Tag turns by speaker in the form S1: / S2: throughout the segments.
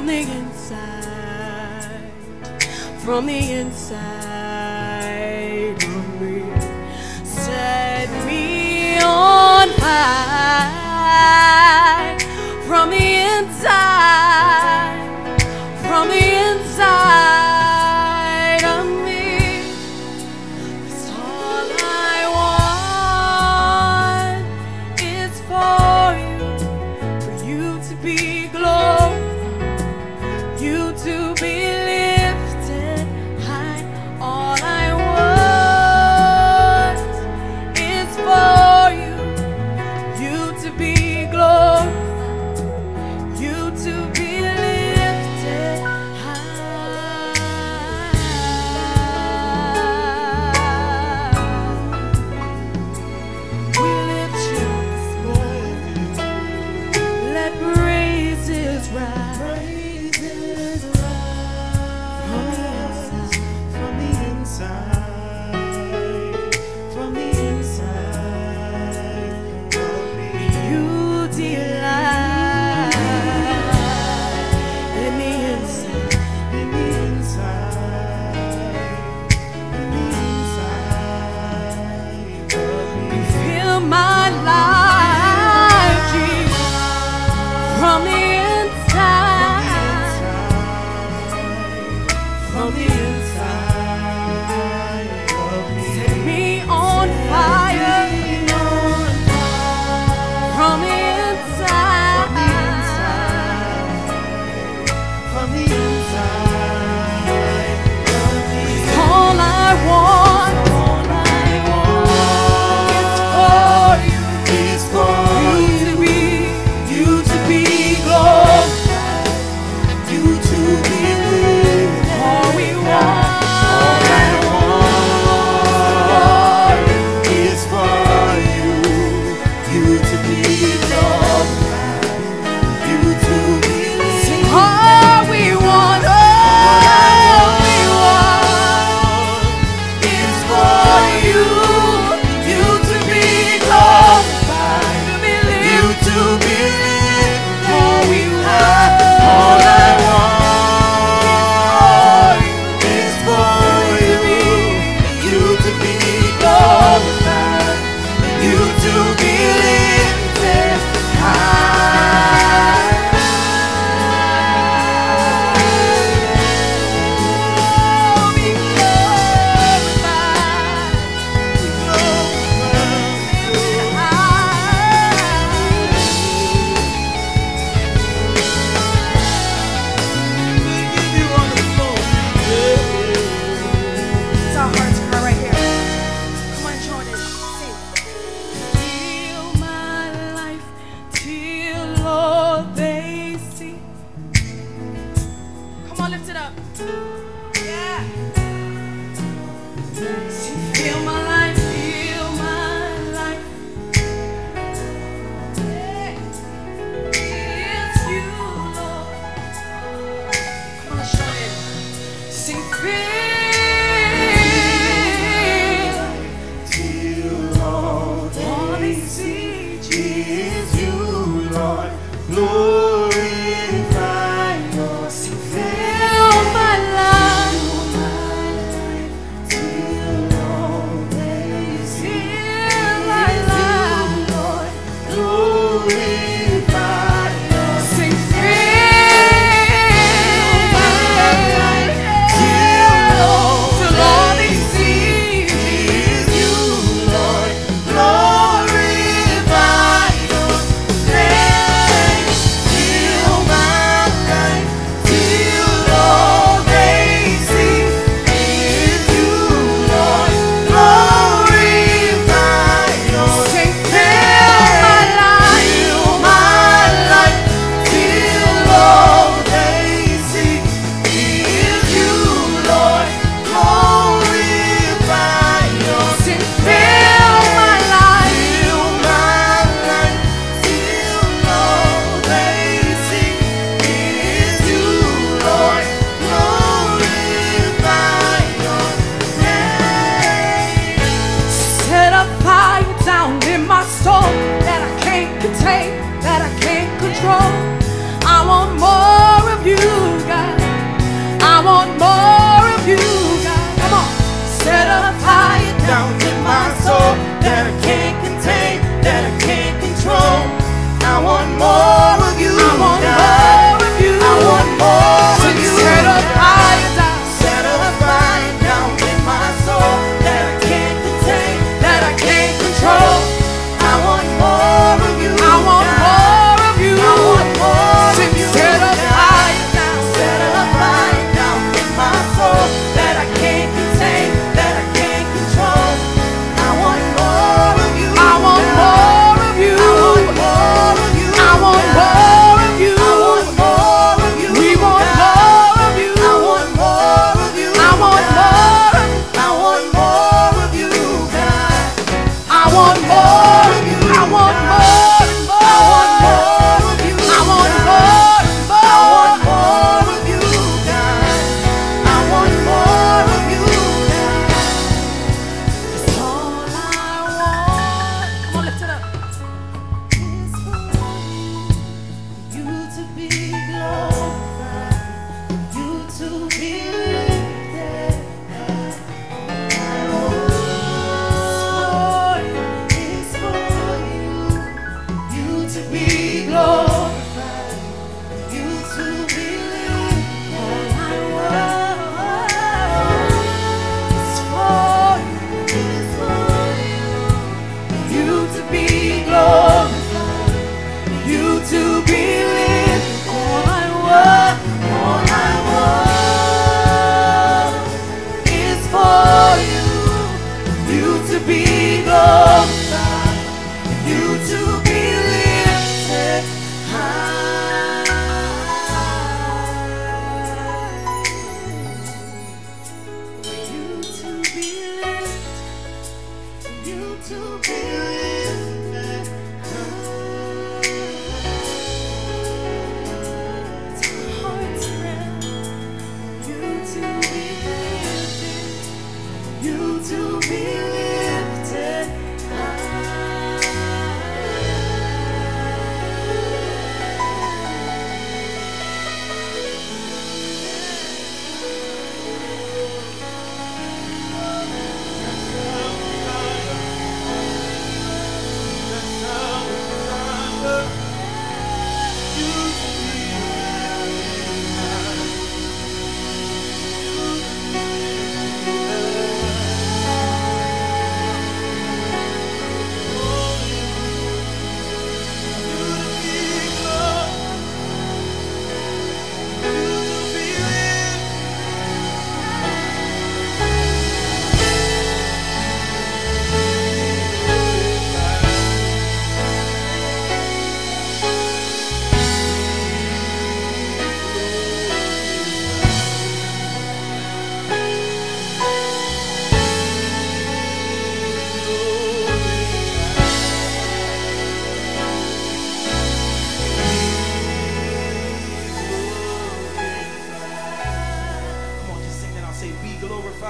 S1: from the inside, from the inside of me. Set me on fire from the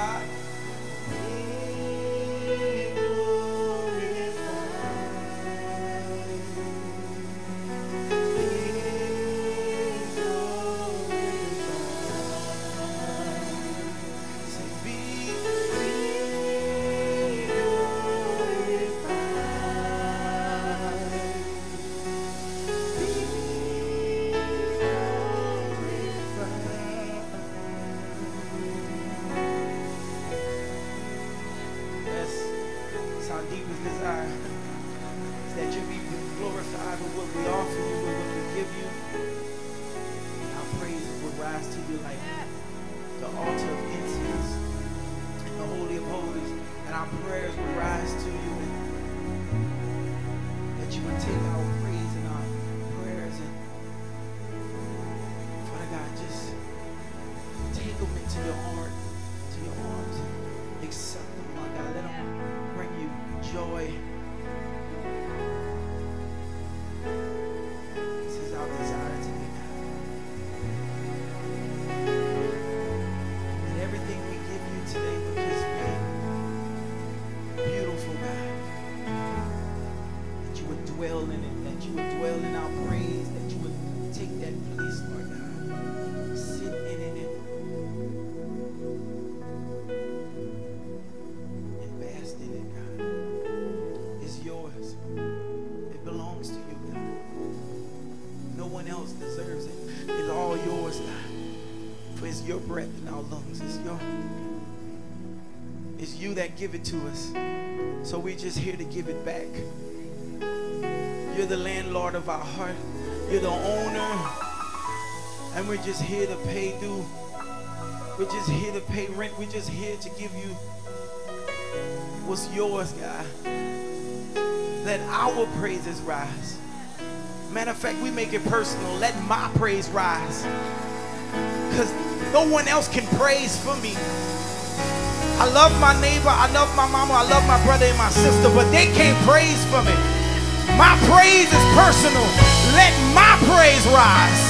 S1: glorified. It's you
S2: that give it to us. So we're just here to give it back. You're the landlord of our heart. You're the owner. And we're just here to pay due. We're just here to pay rent. We're just here to give you what's yours, God. Let our praises rise. Matter of fact, we make it personal. Let my praise rise. Because no one else can praise for me. I love my neighbor, I love my mama, I love my brother and my sister, but they can't praise for me. My praise is personal. Let my praise rise.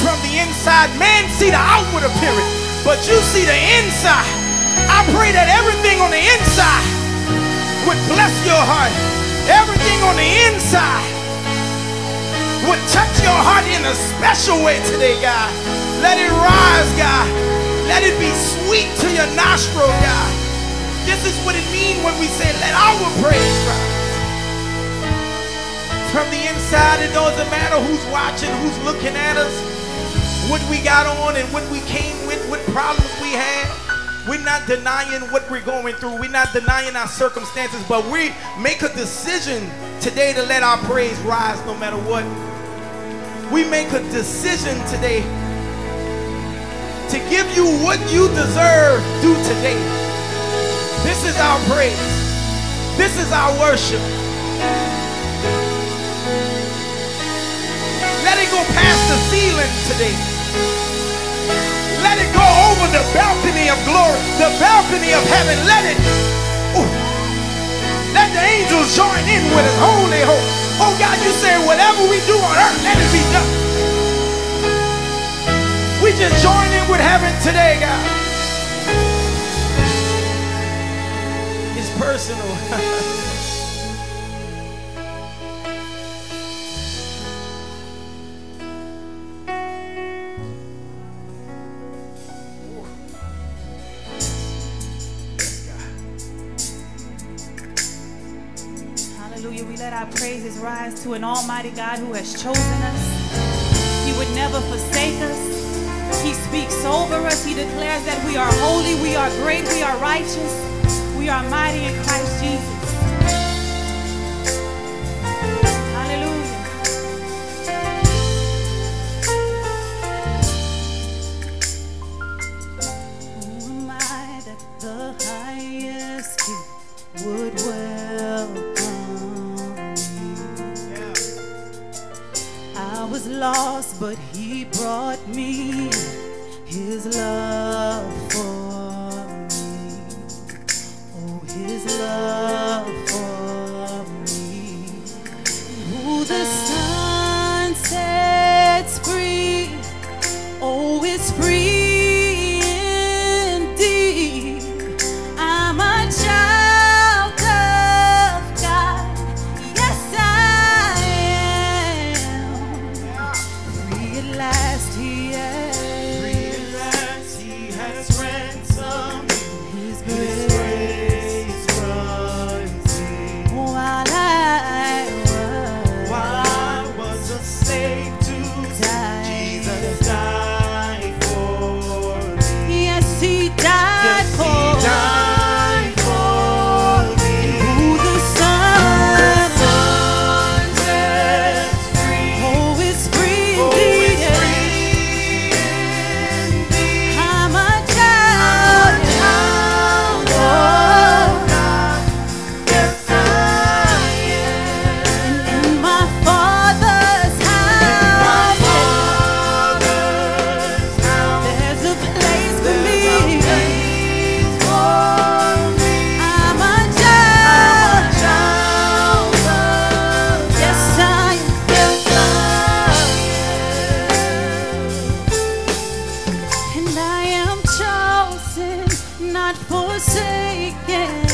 S2: From the inside, man see the outward appearance, but you see the inside. I pray that everything on the inside would bless your heart. Everything on the inside would touch your heart in a special way today, God. Let it rise, God. Let it be sweet to your nostril, God. This is what it means when we say, let our praise rise. From the inside, it doesn't matter who's watching, who's looking at us, what we got on and what we came with, what problems we had. We're not denying what we're going through. We're not denying our circumstances, but we make a decision today to let our praise rise no matter what. We make a decision today to give you what you deserve due today. This is our praise. This is our worship. Let it go past the ceiling today. Let it go over the balcony of glory, the balcony of heaven. Let it. Ooh. Let the angels join in with us. Holy hope. Oh God, you say whatever we do on earth, let it be done. Just join in with heaven today, God. It's personal.
S3: Hallelujah. We let our praises rise to an almighty God who has chosen us. He would never forsake us. He speaks over us. He declares that we are holy, we are great, we are righteous, we are mighty in Christ Jesus. Was lost, but He brought me His love for me. Oh, His love for forsaken.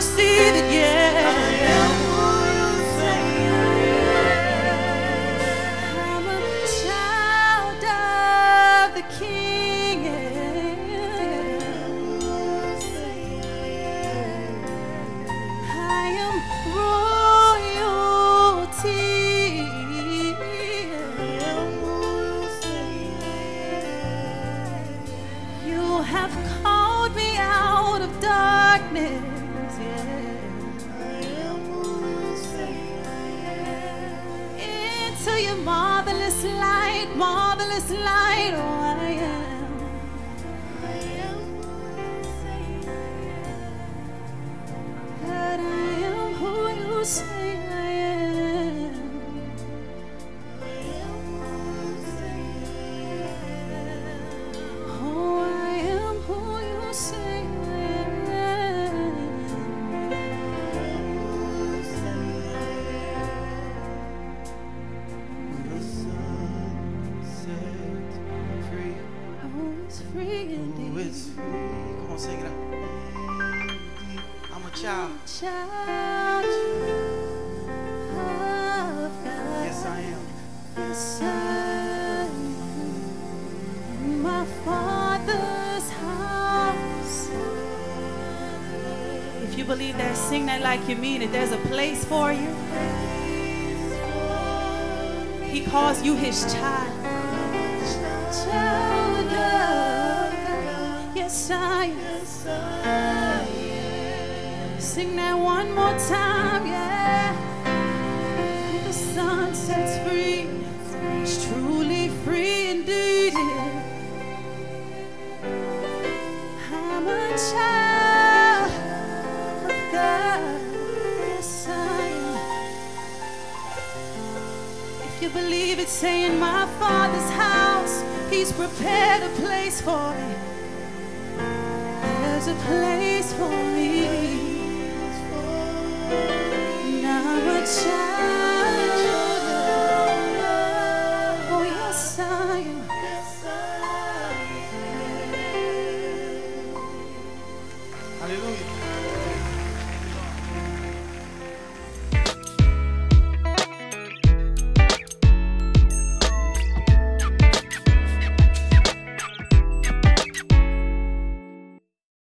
S3: receive it yet. Marvelous light. Is free indeed.
S2: is free? Come on, sing it out. I'm a child.
S3: Child of God.
S2: Yes, I am.
S3: Yes, I am. My Father's house. If you believe that, sing that like you mean it. There's a place for you. He calls you his child. Child of God. Yes, I am. Sing that one more time, yeah. The Son sets free is truly free indeed. I'm a child of God. Yes, I am. If you believe it, say in my Father's house, He's prepared a place for me. There's a place for me. Child